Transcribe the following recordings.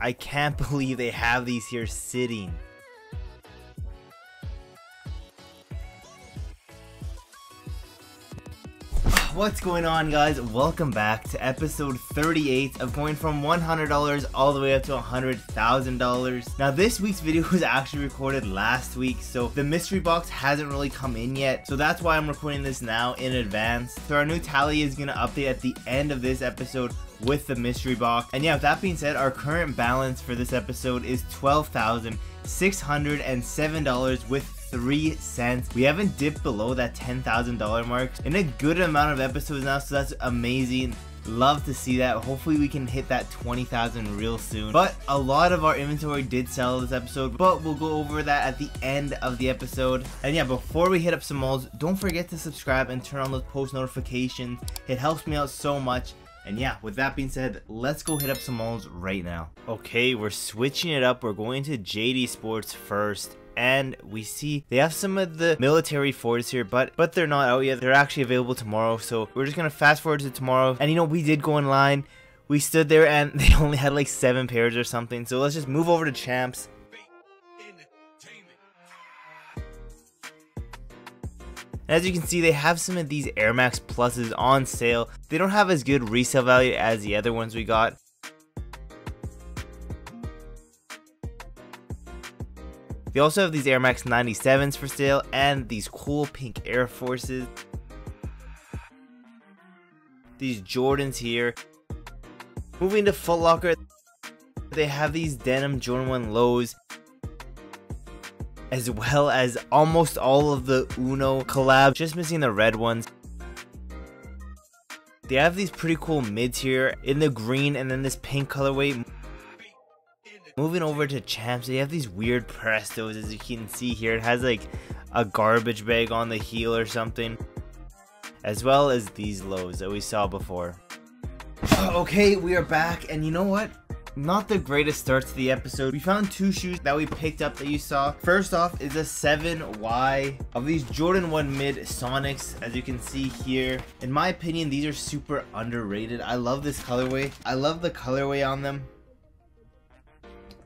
I can't believe they have these here sitting. What's going on guys? Welcome back to episode 38 of going from $100 all the way up to $100,000. Now this week's video was actually recorded last week so the mystery box hasn't really come in yet so that's why I'm recording this now in advance. So our new tally is going to update at the end of this episode with the mystery box. And yeah, with that being said, our current balance for this episode is $12,607 with 3 cents. We haven't dipped below that $10,000 mark in a good amount of episodes now, so that's amazing. Love to see that. Hopefully we can hit that 20,000 real soon. But a lot of our inventory did sell this episode, but we'll go over that at the end of the episode. And yeah, before we hit up some malls, don't forget to subscribe and turn on those post notifications. It helps me out so much. And yeah, with that being said, let's go hit up some malls right now. Okay, we're switching it up. We're going to JD Sports first. And we see they have some of the military fours here but but they're not out yet. They're actually available tomorrow. So we're just gonna fast forward to tomorrow. And you know we did go in line. We stood there and they only had like seven pairs or something. So let's just move over to champs As you can see, they have some of these Air Max Pluses on sale. They don't have as good resale value as the other ones we got, They also have these Air Max 97s for sale and these cool pink Air Forces. These Jordans here. Moving to Foot Locker, they have these denim Jordan 1 lows as well as almost all of the Uno collabs, just missing the red ones. They have these pretty cool mids here in the green and then this pink colorway. Moving over to champs, they have these weird prestos as you can see here. It has like a garbage bag on the heel or something. As well as these lows that we saw before. Okay, we are back and you know what? Not the greatest start to the episode. We found two shoes that we picked up that you saw. First off is a 7Y of these Jordan 1 Mid Sonics as you can see here. In my opinion, these are super underrated. I love this colorway. I love the colorway on them.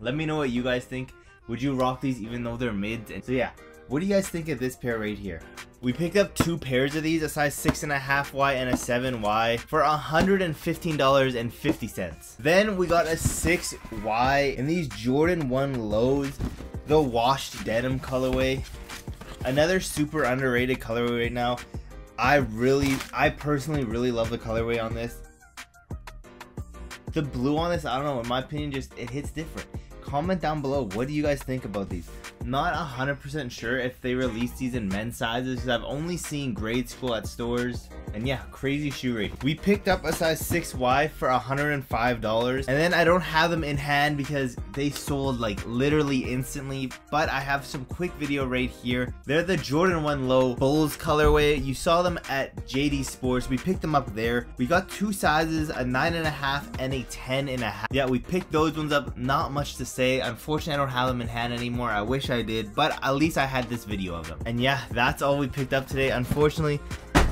Let me know what you guys think. Would you rock these even though they're mids? And so yeah, what do you guys think of this pair right here? We picked up two pairs of these, a size 6.5Y and a 7Y for $115.50. Then we got a 6Y in these Jordan 1 lows, the washed denim colorway. Another super underrated colorway right now. I really, I personally really love the colorway on this. The blue on this, I don't know, in my opinion, just it hits different comment down below what do you guys think about these not 100% sure if they release these in men's sizes because I've only seen grade school at stores and yeah, crazy shoe rate. We picked up a size 6Y for $105 and then I don't have them in hand because they sold like literally instantly, but I have some quick video right here. They're the Jordan 1 Low Bulls colorway. You saw them at JD Sports. We picked them up there. We got two sizes, a 9.5 and a 10.5. Yeah, we picked those ones up. Not much to say. Unfortunately, I don't have them in hand anymore. I wish did, but at least I had this video of them. And yeah, that's all we picked up today. Unfortunately,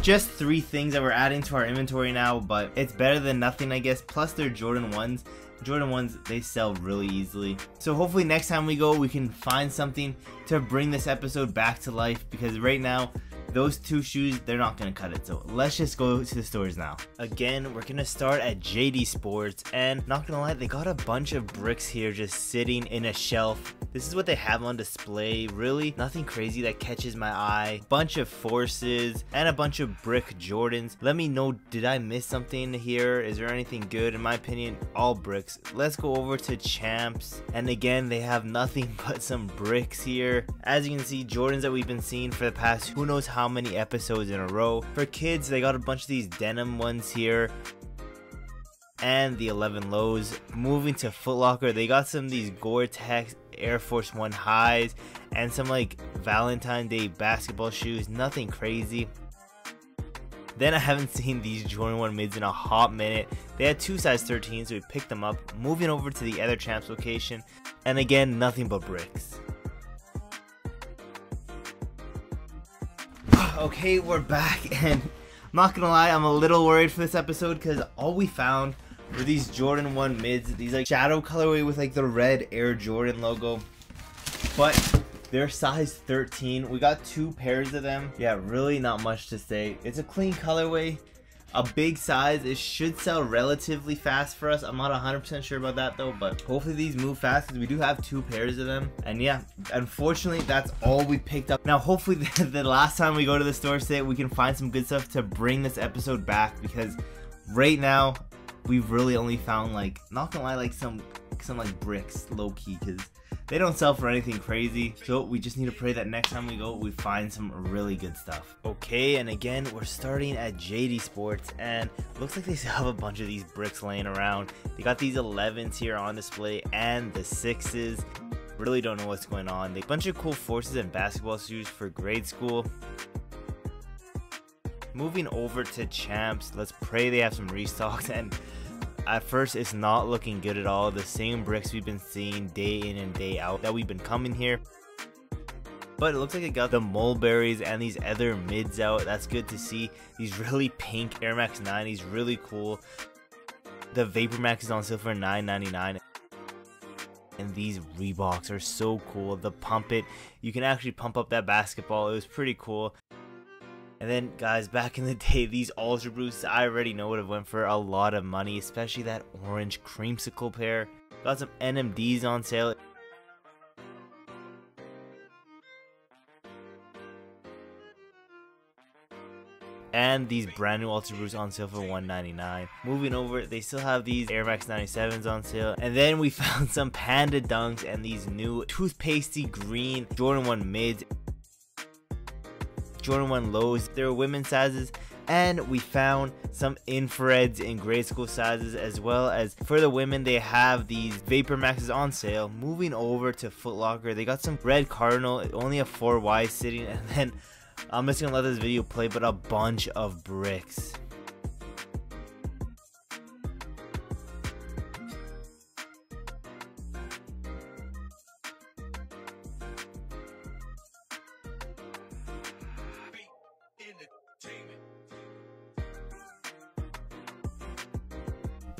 just three things that we're adding to our inventory now, but it's better than nothing, I guess. Plus, they're Jordan 1s. Jordan 1s, they sell really easily. So hopefully next time we go, we can find something to bring this episode back to life because right now, those two shoes, they're not gonna cut it. So let's just go to the stores now. Again, we're gonna start at JD Sports and not gonna lie, they got a bunch of bricks here just sitting in a shelf. This is what they have on display. Really, nothing crazy that catches my eye. Bunch of forces and a bunch of brick Jordans. Let me know, did I miss something here? Is there anything good? In my opinion, all bricks. Let's go over to Champs. And again, they have nothing but some bricks here. As you can see, Jordans that we've been seeing for the past who knows how many episodes in a row. For kids, they got a bunch of these denim ones here and the 11 lows. Moving to Footlocker, they got some of these Gore-Tex Air Force One highs and some like Valentine Day basketball shoes. Nothing crazy. Then I haven't seen these Jordan 1 mids in a hot minute. They had two size 13, so we picked them up. Moving over to the other champs location, and again, nothing but bricks. okay, we're back, and I'm not gonna lie, I'm a little worried for this episode because all we found were these Jordan 1 mids, these like shadow colorway with like the red Air Jordan logo. But they're size 13. We got two pairs of them. Yeah, really not much to say. It's a clean colorway a big size. It should sell relatively fast for us. I'm not 100% sure about that though, but hopefully these move fast because we do have two pairs of them. And yeah, unfortunately, that's all we picked up. Now, hopefully the, the last time we go to the store today, we can find some good stuff to bring this episode back because right now, we've really only found like, not gonna lie, like some, some like bricks low key because they don't sell for anything crazy, so we just need to pray that next time we go, we find some really good stuff. Okay, and again, we're starting at JD Sports, and looks like they still have a bunch of these bricks laying around. They got these 11s here on display, and the 6s. Really don't know what's going on. They bunch of cool forces and basketball shoes for grade school. Moving over to champs, let's pray they have some restocks and at first it's not looking good at all. The same bricks we've been seeing day in and day out that we've been coming here. But it looks like it got the mulberries and these other mids out. That's good to see. These really pink air max 90s really cool. The vapor max is on sale for 9.99 and these Reeboks are so cool. The pump it you can actually pump up that basketball. It was pretty cool and then, guys, back in the day, these Ultra Boosts, I already know would have went for a lot of money, especially that orange creamsicle pair. Got some NMDs on sale. and these brand new Ultra Boosts on sale for 199. Moving over, they still have these Air Max 97s on sale. And then we found some Panda Dunks and these new toothpastey green Jordan 1 mids. Jordan 1 lows. There are women's sizes and we found some infrareds in grade school sizes as well as for the women they have these vapor maxes on sale moving over to Footlocker they got some red cardinal only a 4y sitting and then I'm just gonna let this video play but a bunch of bricks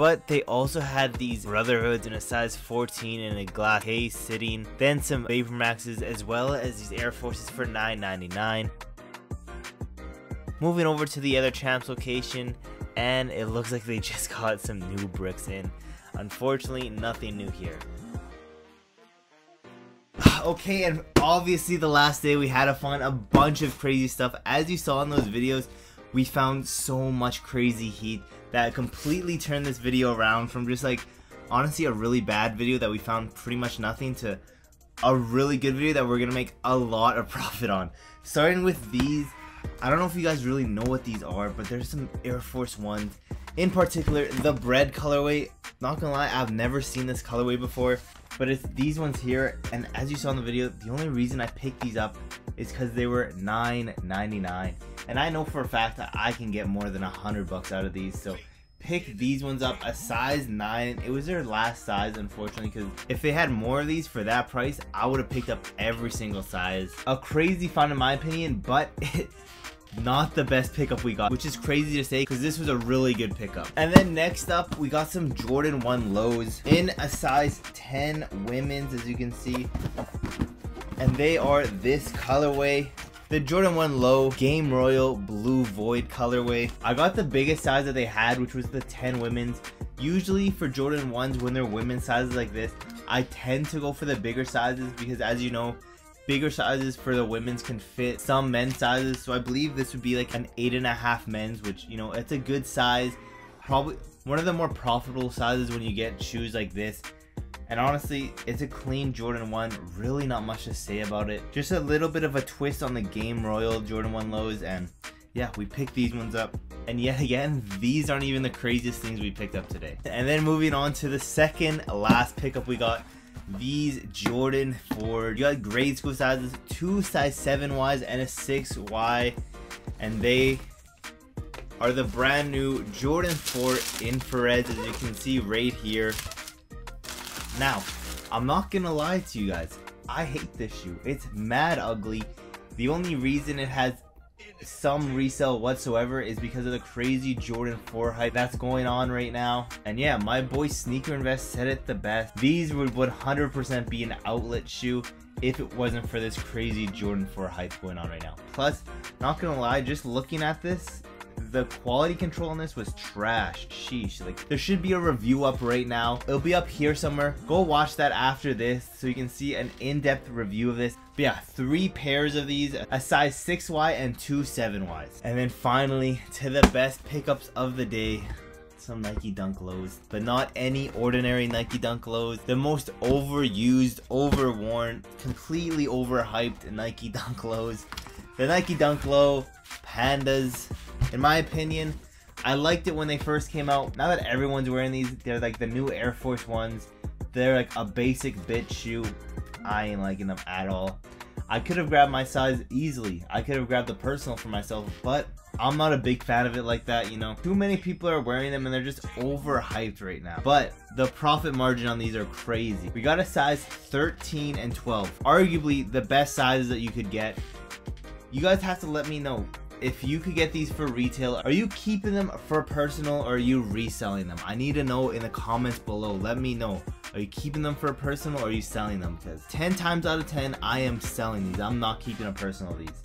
but they also had these Brotherhoods in a size 14 in a glass case sitting, then some Vapor Maxes as well as these Air Forces for $9.99. Moving over to the other champs location, and it looks like they just got some new bricks in. Unfortunately, nothing new here. Okay, and obviously the last day we had to find a bunch of crazy stuff. As you saw in those videos, we found so much crazy heat that completely turned this video around from just like honestly a really bad video that we found pretty much nothing to a really good video that we're gonna make a lot of profit on. Starting with these, I don't know if you guys really know what these are, but there's some Air Force Ones. In particular, the bread colorway. Not gonna lie, I've never seen this colorway before, but it's these ones here. And as you saw in the video, the only reason I picked these up is because they were $9.99. And I know for a fact that I can get more than a hundred bucks out of these. So pick these ones up a size 9 it was their last size unfortunately because if they had more of these for that price i would have picked up every single size a crazy find in my opinion but not the best pickup we got which is crazy to say because this was a really good pickup and then next up we got some jordan 1 lows in a size 10 women's as you can see and they are this colorway the Jordan 1 Low Game Royal Blue Void colorway. I got the biggest size that they had, which was the 10 women's. Usually for Jordan 1s, when they're women's sizes like this, I tend to go for the bigger sizes because as you know, bigger sizes for the women's can fit some men's sizes. So I believe this would be like an eight and a half men's, which, you know, it's a good size. Probably one of the more profitable sizes when you get shoes like this and honestly, it's a clean Jordan 1, really not much to say about it. Just a little bit of a twist on the Game Royal Jordan 1 lows and yeah, we picked these ones up. And yet again, these aren't even the craziest things we picked up today. And then moving on to the second last pickup we got, these Jordan 4. You got grade school sizes, two size 7Ys and a 6Y. And they are the brand new Jordan 4 infrareds as you can see right here. Now, I'm not gonna lie to you guys. I hate this shoe. It's mad ugly. The only reason it has some resale whatsoever is because of the crazy Jordan 4 hype that's going on right now. And yeah, my boy Sneaker Invest said it the best. These would 100% be an outlet shoe if it wasn't for this crazy Jordan 4 hype going on right now. Plus, not gonna lie, just looking at this, the quality control on this was trash. Sheesh. Like, there should be a review up right now. It'll be up here somewhere. Go watch that after this so you can see an in-depth review of this. But yeah, three pairs of these, a size 6Y and two 7Ys. And then finally, to the best pickups of the day some Nike Dunk Lows, but not any ordinary Nike Dunk Lows. The most overused, overworn, completely overhyped Nike Dunk Lows. The Nike Dunk Low Pandas in my opinion, I liked it when they first came out. Now that everyone's wearing these, they're like the new Air Force Ones. They're like a basic bitch shoe. I ain't liking them at all. I could have grabbed my size easily. I could have grabbed the personal for myself, but I'm not a big fan of it like that, you know. Too many people are wearing them and they're just overhyped right now. But the profit margin on these are crazy. We got a size 13 and 12. Arguably the best sizes that you could get. You guys have to let me know if you could get these for retail, are you keeping them for personal or are you reselling them? I need to know in the comments below. Let me know. Are you keeping them for personal or are you selling them? Because 10 times out of 10, I am selling these. I'm not keeping a personal these.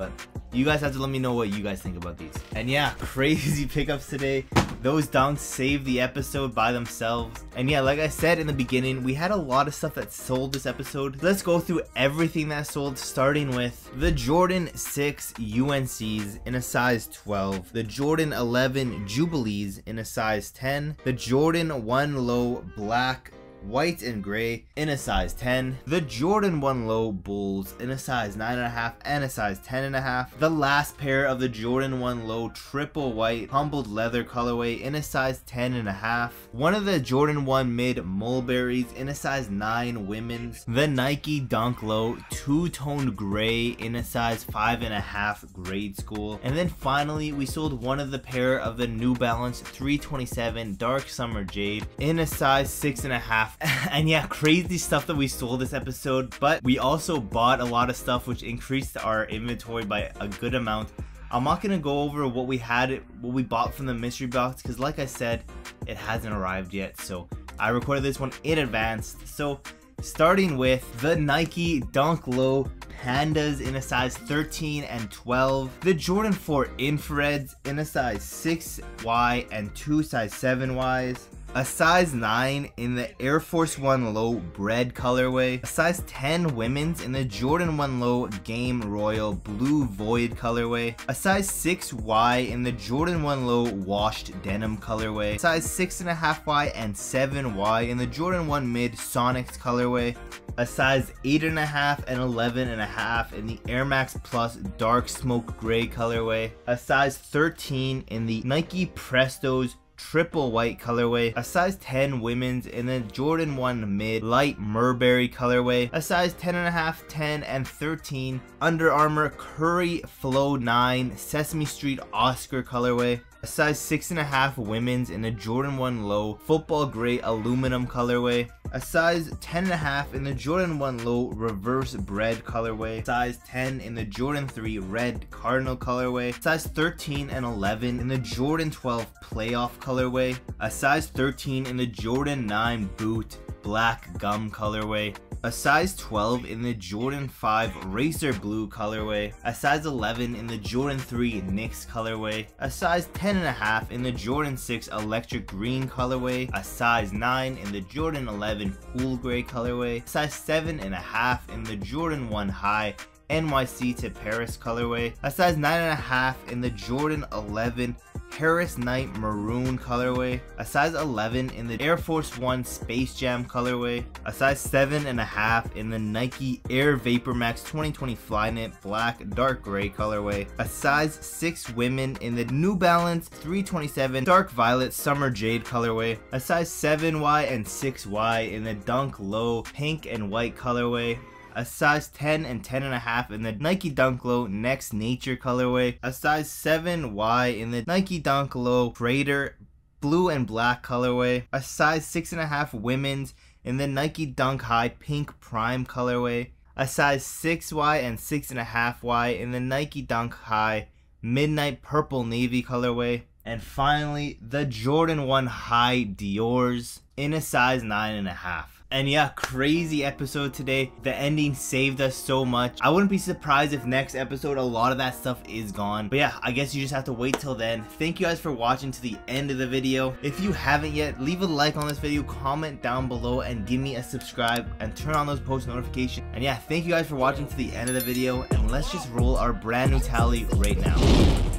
But you guys have to let me know what you guys think about these. And yeah, crazy pickups today. Those dunks saved the episode by themselves. And yeah, like I said in the beginning, we had a lot of stuff that sold this episode. Let's go through everything that sold, starting with the Jordan 6 UNCs in a size 12, the Jordan 11 Jubilees in a size 10, the Jordan 1 Low Black white and gray in a size 10, the Jordan 1 Low Bulls in a size 9.5 and a size 10.5, the last pair of the Jordan 1 Low triple white tumbled leather colorway in a size 10.5, one of the Jordan 1 mid mulberries in a size 9 women's, the Nike Dunk Low two-toned gray in a size 5.5 grade school, and then finally we sold one of the pair of the New Balance 327 Dark Summer Jade in a size 6.5 and yeah, crazy stuff that we sold this episode, but we also bought a lot of stuff which increased our inventory by a good amount. I'm not gonna go over what we had, what we bought from the mystery box, because like I said, it hasn't arrived yet. So I recorded this one in advance. So starting with the Nike Dunk Low Pandas in a size 13 and 12, the Jordan 4 Infrareds in a size 6Y and two size 7Ys, a size 9 in the Air Force 1 Low Bread colorway, a size 10 women's in the Jordan 1 Low Game Royal Blue Void colorway, a size 6Y in the Jordan 1 Low Washed Denim colorway, A size 6.5Y and 7Y in the Jordan 1 Mid Sonics colorway, a size 8.5 and 11.5 in the Air Max Plus Dark Smoke Gray colorway, a size 13 in the Nike Prestos triple white colorway, a size 10 women's and the Jordan 1 mid light Mulberry colorway, a size 10 and a half, 10 and 13 Under Armour Curry Flow 9 Sesame Street Oscar colorway, a size 6.5 women's in the Jordan 1 Low Football Gray Aluminum colorway, a size 10.5 in the Jordan 1 Low Reverse Bread colorway, size 10 in the Jordan 3 Red Cardinal colorway, size 13 and 11 in the Jordan 12 Playoff colorway, a size 13 in the Jordan 9 Boot Black Gum colorway, a size 12 in the Jordan 5 Racer Blue colorway, a size 11 in the Jordan 3 Knicks colorway, a size 10.5 in the Jordan 6 Electric Green colorway, a size 9 in the Jordan 11 Cool Gray colorway, size 7.5 in the Jordan 1 High NYC to Paris colorway, a size 9.5 in the Jordan 11 Harris Knight Maroon colorway, a size 11 in the Air Force One Space Jam colorway, a size 7.5 in the Nike Air Vapor Max 2020 Flyknit Black Dark Gray colorway, a size 6 women in the New Balance 327 Dark Violet Summer Jade colorway, a size 7Y and 6Y in the Dunk Low Pink and White colorway, a size 10 and 10 and a half in the Nike Dunk Low Next Nature colorway, a size 7Y in the Nike Dunk Low Crater blue and black colorway, a size 6.5 women's in the Nike Dunk High pink prime colorway, a size 6Y and 6.5Y in the Nike Dunk High midnight purple navy colorway, and finally the Jordan 1 High Dior's in a size 9.5. And yeah, crazy episode today. The ending saved us so much. I wouldn't be surprised if next episode a lot of that stuff is gone. But yeah, I guess you just have to wait till then. Thank you guys for watching to the end of the video. If you haven't yet, leave a like on this video, comment down below, and give me a subscribe and turn on those post notifications. And yeah, thank you guys for watching to the end of the video. And let's just roll our brand new tally right now.